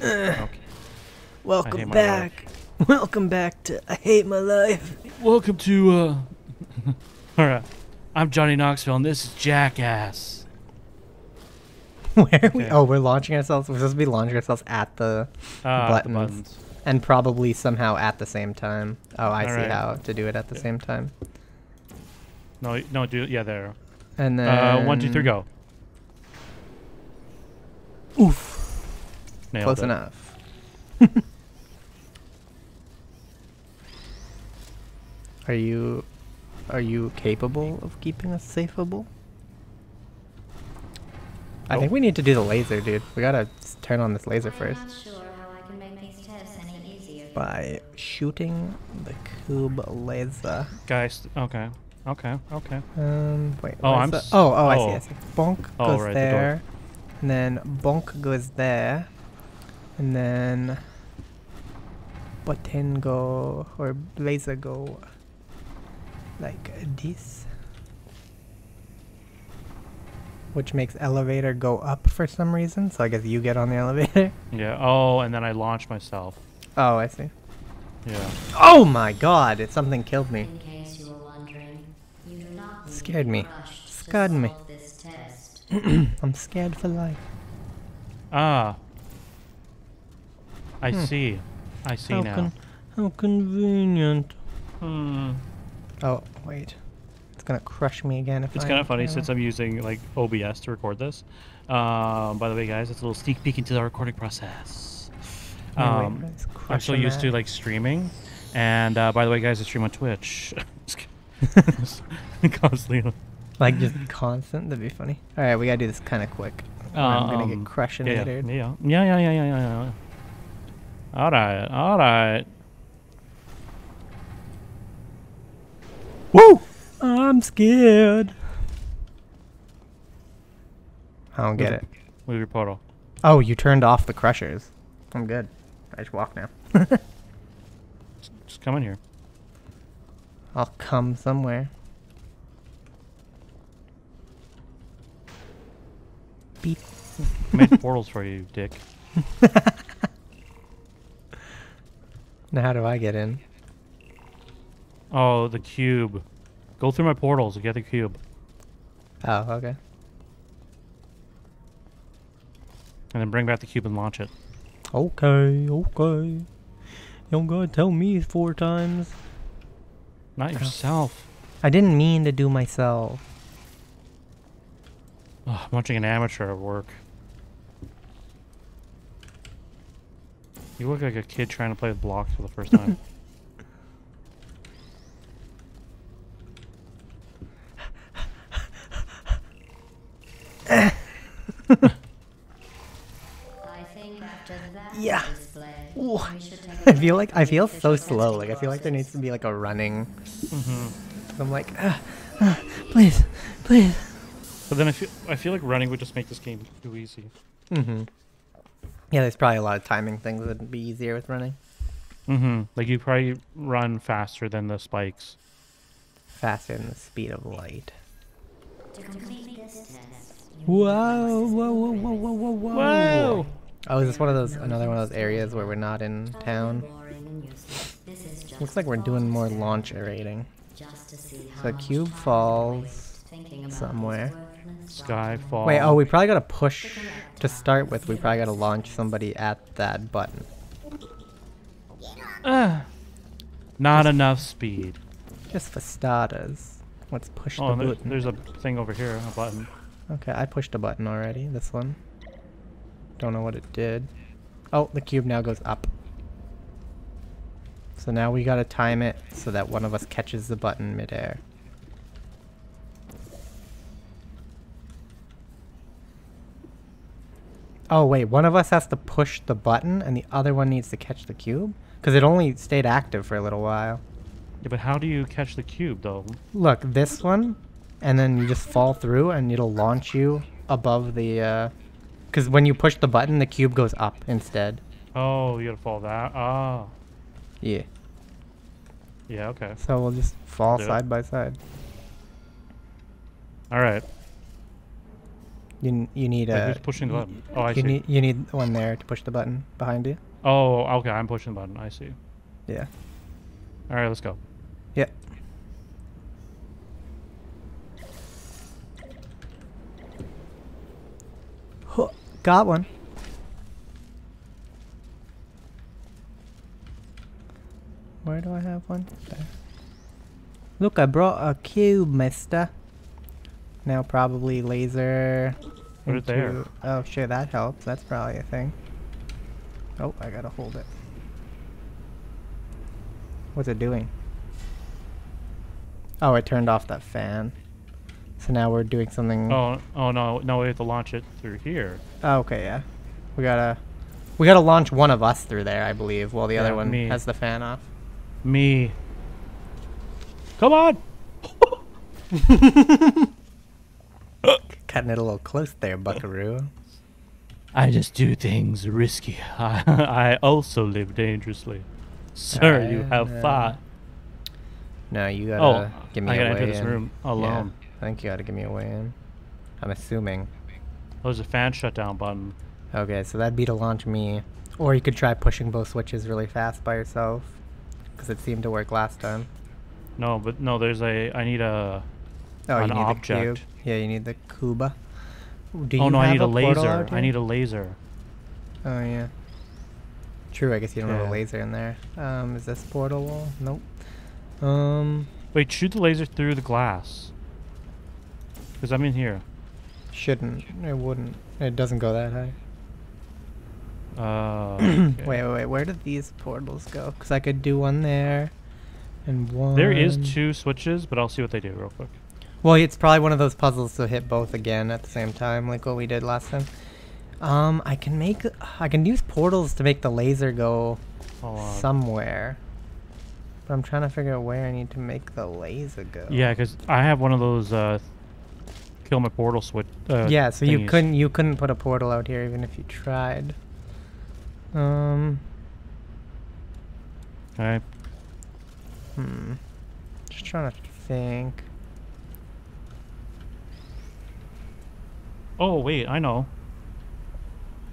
Okay. Welcome back. Welcome back to I Hate My Life. Welcome to, uh. Alright. I'm Johnny Knoxville, and this is Jackass. Where are we? Oh, we're launching ourselves. We're supposed to be launching ourselves at the Ah, the buttons. buttons. and probably somehow at the same time. Oh, I see Alright. how to do it at the Yeah. same time. No, no, do yeah, there. And then Uh, one, two, three, go. Oof. Nailed Close it. enough. are you are you capable of keeping us safeable? I think we need to do the laser, dude. We gotta turn on this laser first sure how I can make these tests any easier. by shooting the cube laser. Guys, okay. Okay, okay. Um, wait. Oh, I'm the- s- oh, oh, I see, oh. I see. Bonk Oh, goes right, the there, and then bonk goes there, and then button go or laser go like this, which makes elevator go up for some reason. So I guess you get on the elevator. Yeah. Oh, and then I launched myself. Oh, I see. Yeah. Oh my God! It something killed me. In case you were wondering, you do not Scared me. Scared me. This test. I'm scared for life. Ah. I Hmm. see. I see How now. con- how convenient. Hmm. Oh, wait. It's gonna crush me again if It's I kind of funny fail. since I'm using like OBS to record this. Um, by the way, guys, it's a little sneak peek into the recording process. Oh, wait, Um, I'm so him used to like streaming, and uh, by the way, guys, I stream on Twitch. Just kidding. Constantly. like just constant. That'd be funny. All right, we gotta do this kind of quick. or I'm gonna Um, get crushing yeah, later. yeah, yeah, yeah, yeah, yeah, yeah, yeah. All right, all right. Woo! I'm scared. I don't get it. Move your portal. Oh, you turned off the crushers. I'm good. I just walk now. Just, just come in here. I'll come somewhere. Beep. Made portals for you, Dick. Now how do I get in? Oh, the cube. Go through my portals to get the cube. Oh, okay. And then bring back the cube and launch it. Okay, okay. Don't gotta tell me four times. Not yourself. I didn't mean to do myself. Ugh, I'm watching an amateur at work. You look like a kid trying to play with blocks for the first time. I think after that Yeah. display, Ooh. we should take a I feel like I feel so slow. Like I feel like there needs to be like a running. hmm I'm like, ah, ah, please, please. But then I feel I feel like running would just make this game too easy. Mm-hmm. Yeah, there's probably a lot of timing things that'd be easier with running. Mm-hmm. Like you probably run faster than the spikes. Faster than the speed of light. To complete this test, you need Whoa, whoa, whoa, whoa, whoa, whoa, whoa. Whoa! Oh, is this one of those, another one of those areas where we're not in town? boring and useless. This is just Looks like we're doing more launch rating. just to see how So much cube falls waste thinking about this somewhere. Skyfall. Wait, oh, we probably gotta push to start with. We probably gotta launch somebody at that button. Ah. Not enough speed. Just for starters. Let's push Oh, the there, button. there's a thing over here, a button. Okay, I pushed a button already. This one. Don't know what it did. Oh, the cube now goes up. So now we gotta time it so that one of us catches the button midair. Oh wait, one of us has to push the button and the other one needs to catch the cube? Because it only stayed active for a little while. Yeah, but how do you catch the cube though? Look, this one, and then you just fall through and it'll launch you above the, uh... Because when you push the button, the cube goes up instead. Oh, you gotta fall that. Ah. Yeah. Yeah. Okay. So we'll just fall do it. side by side. All right. You you need Wait, a. who's pushing the button? Oh, I you see. need you need one there to push the button behind you. Oh, okay. I'm pushing the button. I see. Yeah. All right, let's go. Yeah. Huh, Got one. Where do I have one? There. Look, I brought a cube, mister. Now probably laser. Put it there. Oh shit, that helps. That's probably a thing. Oh, I gotta hold it. What's it doing? Oh, it turned off that fan. So now we're doing something. Oh, oh no, no, we have to launch it through here. Oh, okay, yeah. We gotta, we gotta launch one of us through there, I believe, while the Yeah, other one me. has the fan off. Me. Come on. Cutting it a little close there, Buckaroo. I just do things risky. I, I also live dangerously. Sir, you have uh, thought. No, you gotta Oh, give me I a gotta way enter this in. room Yeah, alone. I think you gotta give me a way in. I'm assuming. Oh, there's a fan shutdown button. Okay, so that'd be to launch me. Or you could try pushing both switches really fast by yourself. Because it seemed to work last time. No, but no, there's a. I need a. Oh, An you need the object. cube. Yeah, you need the Kuba. Do oh no, I need a portal laser. I need a laser. Oh yeah. True, I guess you don't have a laser in there. Um, is this portal wall? Nope. Um, Wait, shoot the laser through the glass. Cause I'm in here. shouldn't. It wouldn't. It doesn't go that high. Uh, okay. Wait, wait, wait. Where do these portals go? Because I could do one there, and one. There is two switches, but I'll see what they do real quick. Well, it's probably one of those puzzles to hit both again at the same time, like what we did last time. Um, I can make. I can use portals to make the laser go somewhere. But I'm trying to figure out where I need to make the laser go. Yeah, because I have one of those uh, kill my portal switch. Uh, yeah, so you couldn't you couldn't put a portal out here even if you tried. Um, Okay. hmm. Just trying to think. Oh wait, I know.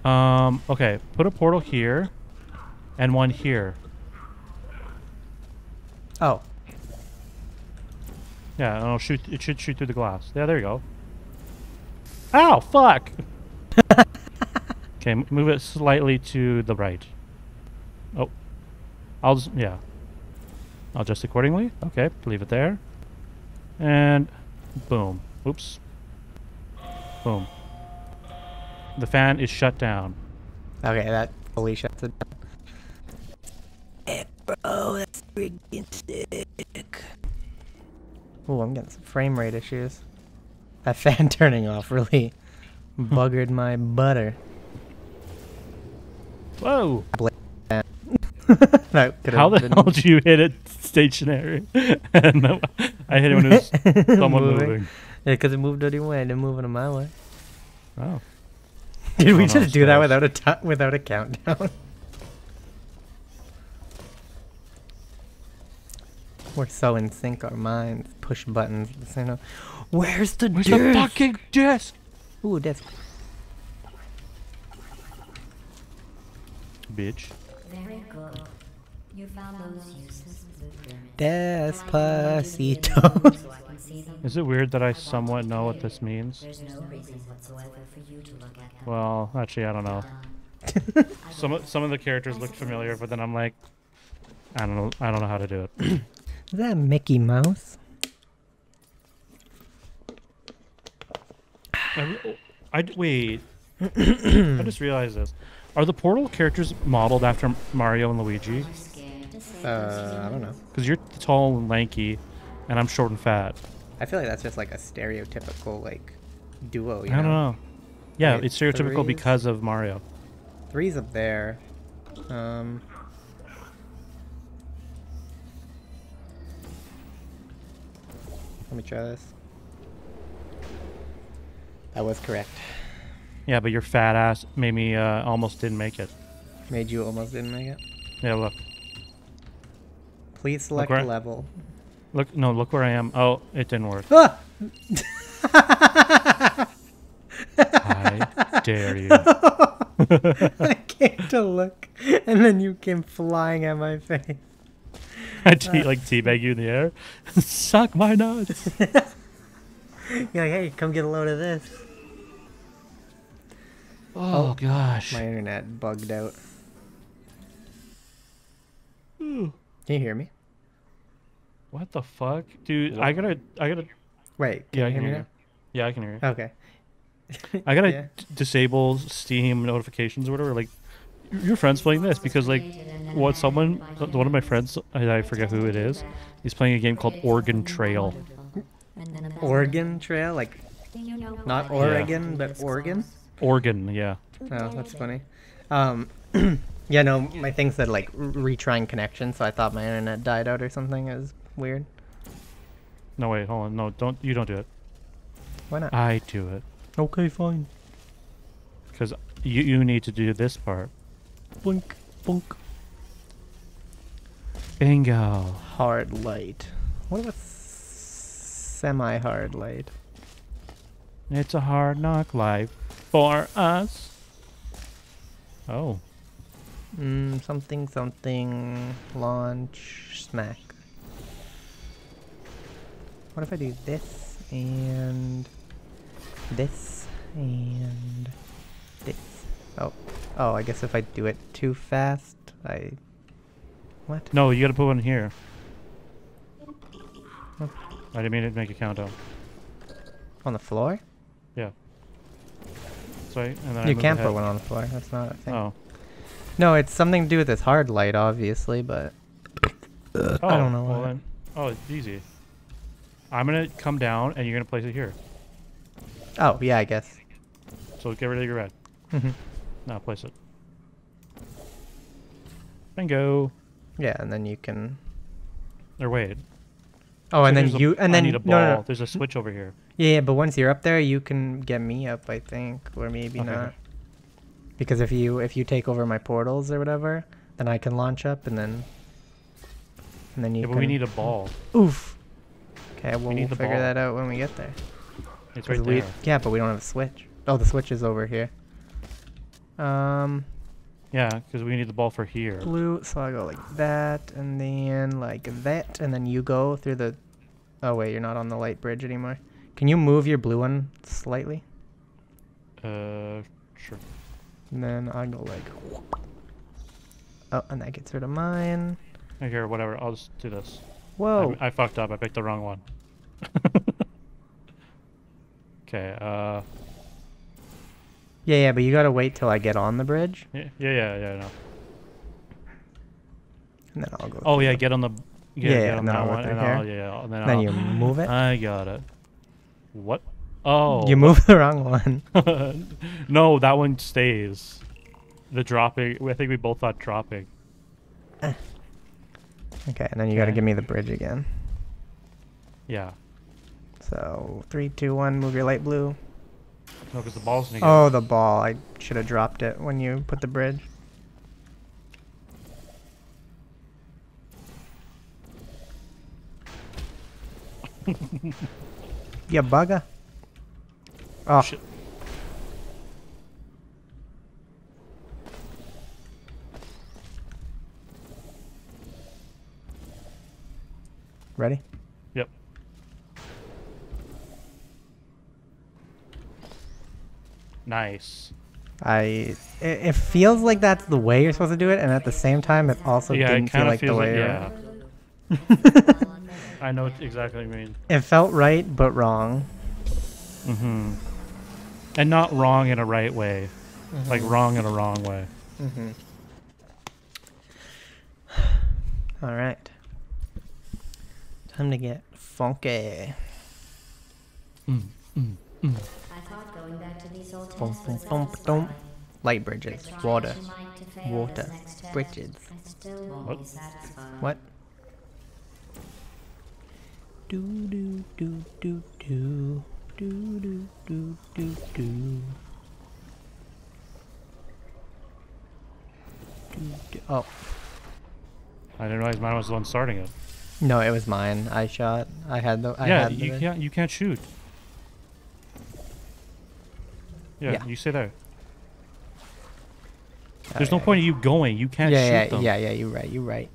Um. Okay, put a portal here, and one here. Oh, Yeah, and it'll shoot. It should shoot through the glass. Yeah, there you go. Ow! Fuck. okay, move it slightly to the right. Oh, I'll just yeah. I'll just accordingly. Okay, leave it there. And boom. Oops. Boom. The fan is shut down. okay, that fully shuts it down. Heck, bro, that's freaking sick. Ooh, I'm getting some frame rate issues. That fan turning off really buggered my butter. Whoa! that could How have the been hell did you hit it stationary? and I hit it when it was somewhat Moving. moving. Yeah, because it moved any way. It didn't move it my way. Oh. Did we just do that without a t- without a countdown? We're so in sync. Our minds push buttons at the same time. Where's the Where's disc? the fucking disc? Ooh, disc. Bitch. Very good. You found those useless blueprints. Can I give you the Despacito. Names so I can see them? Is it weird that I somewhat know what this means? There's no reason whatsoever for you to look at them. Well, actually, I don't know. Some of, some of the characters look familiar, but then I'm like, I don't know. I don't know how to do it. Is that Mickey Mouse? I, re- I d- wait. I just realized this. Are the Portal characters modeled after Mario and Luigi? You're scared to say Uh, I don't know. Because you're tall and lanky, and I'm short and fat. I feel like that's just like a stereotypical like duo. You I don't know. Yeah, it's stereotypical threes? because of Mario. Three's up there. Um. Let me try this. That was correct. Yeah, but your fat ass made me uh, almost didn't make it. Made you almost didn't make it. Yeah, look, Please select where- level. Look, no, look where I am. Oh, it didn't work. Ah! I dare you. I came to look, and then you came flying at my face. I te- like teabag you in the air. Suck my nuts. You're like, hey, come get a load of this. Oh, gosh. My internet bugged out. Ooh. Can you hear me? What the fuck, dude? I gotta, I gotta. Wait, can Yeah, I can hear hear you. Yeah, I can hear you. Okay. I gotta Yeah. d- disable Steam notifications or whatever. Like, your friend's playing this because like, what someone, one of my friends, I, I forget who it is, he's playing a game called Oregon Trail. Oregon Trail, like not Oregon, but Oregon. Oregon, yeah. Oh, that's funny. Um, yeah, no, my thing said like retrying connection, so I thought my internet died out or something. It was weird. No wait, hold on. No, don't you don't do it. Why not? I do it okay, fine. because you you need to do this part. Blink, blink. Bingo. Hard light. What about semi hard light? It's a hard knock life for us. Oh, Mm, something, something. Launch, smack. What if I do this and this and this? Oh, oh. I guess if I do it too fast, I. What? no, you gotta put one here. Oh. I didn't mean to make a countdown. On the floor? Yeah. Sorry, and then you can't put one on the floor. That's not a thing. Oh. No, it's something to do with this hard light, obviously, but oh. I don't know Well why. then, oh, it's easy. I'm gonna come down and you're gonna place it here. oh yeah, I guess. So get rid of your red. Mhm. Now place it. Bingo. yeah, and then you can. Or wait. Oh, and then here's a- you and I then need a no, no, no. There's a switch over here. Yeah, yeah, but once you're up there, you can get me up, I think, or maybe Okay. not. Because if you if you take over my portals or whatever, then I can launch up, and then and then you Yeah, can. but we need a ball. Oof. Okay, well need we'll the figure ball. that out when we get there. It's 'Cause right we. Yeah, but we don't have a switch. Oh, the switch is over here. Um, Yeah, because we need the ball for here. blue. So I go like that, and then like that, and then you go through the. Oh wait, you're not on the light bridge anymore. Can you move your blue one slightly? Uh, sure. And then I go like. Oh, and that gets rid of mine. Here, whatever. I'll just do this. Whoa. I, I fucked up. I picked the wrong one. okay. Uh. Yeah, yeah, but you gotta wait till I get on the bridge, Yeah. Yeah. Yeah. Yeah. No. and then I'll go. Oh yeah. Get on the. Yeah, Yeah. get yeah, on and then that I'll one. And. I'll, yeah. And then, Then you move it. I got it. What? Oh. You move the wrong one. no, that one stays. The dropping. I think we both thought dropping. Okay, and then you gotta give me the bridge again. Yeah. So three, two, one. Move your light blue. No, because the ball's. Oh, the ball. I should have dropped it when you put the bridge. you bugger. Oh, Shit. Ready? Yep. Nice. I. It, it feels like that's the way you're supposed to do it, and at the same time, it also yeah, didn't feel kind of like the feels like way. yeah. I know exactly what you mean. It felt right, but wrong. Mm-hmm. And not wrong in a right way, like Mm-hmm. wrong in a wrong way. Mm-hmm. All right. Time to get funky. Mm, mm, mm. I thought going back to these old Bum, tests bum, bum, bum. Light bridges, water, too might to fail water, this next test. bridges. I still won't What? What? Do do do do do do do do do do. Do, do. Oh I didn't realize mine was the one starting it. No, it was mine. I shot. I had the. I yeah, had you the. can't. You can't shoot. Yeah, Yeah. you stay there. Oh, There's no yeah, point in you going. You can't Yeah, shoot yeah, them. yeah, yeah. you're right. You're right.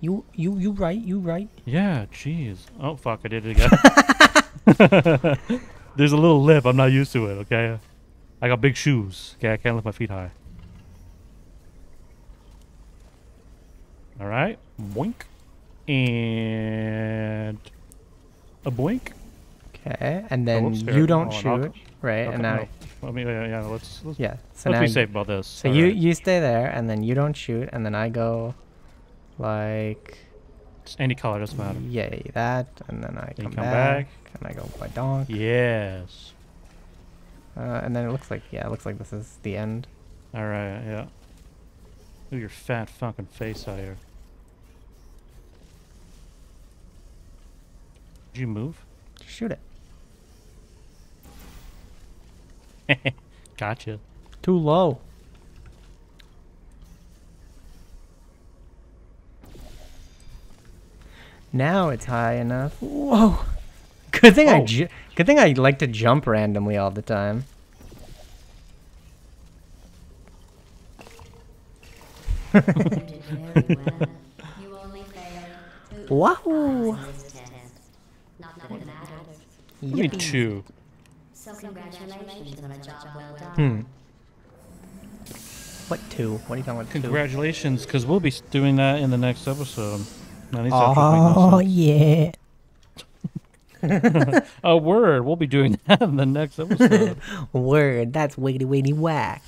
You you you right. You right. Yeah, jeez. Oh fuck, I did it again. There's a little lip. I'm not used to it. Okay. I got big shoes. Okay, I can't lift my feet high. All right, boink, and a boink. Okay, and then here. you don't I'll- shoot, right? Okay, and now, no. Let me. Yeah, yeah let's. Let's, yeah. So let's now be safe about this. So All you right. you stay there, and then you don't shoot, and then I go, like, Just any color doesn't matter. yay that, and then I come, come back, and I go by donk, Yes. uh, and then it looks like yeah, it looks like this is the end. All right. Yeah. Look at your fat fucking face out here. Did you move? Shoot it. Gotcha. Too low. Now it's high enough. Whoa. Good thing I Oh. ju- good thing I like to jump randomly all the time. You did very well. You only failed two Wow. times this test. Not that it matters. Give me Yippee. two. So congratulations on a job well done. Hmm. What two? What are you talking about? Two? Congratulations, because we'll be doing that in the next episode. Now, Oh yeah. sense. A word. We'll be doing that in the next episode. Word. That's wiggity wiggity whack.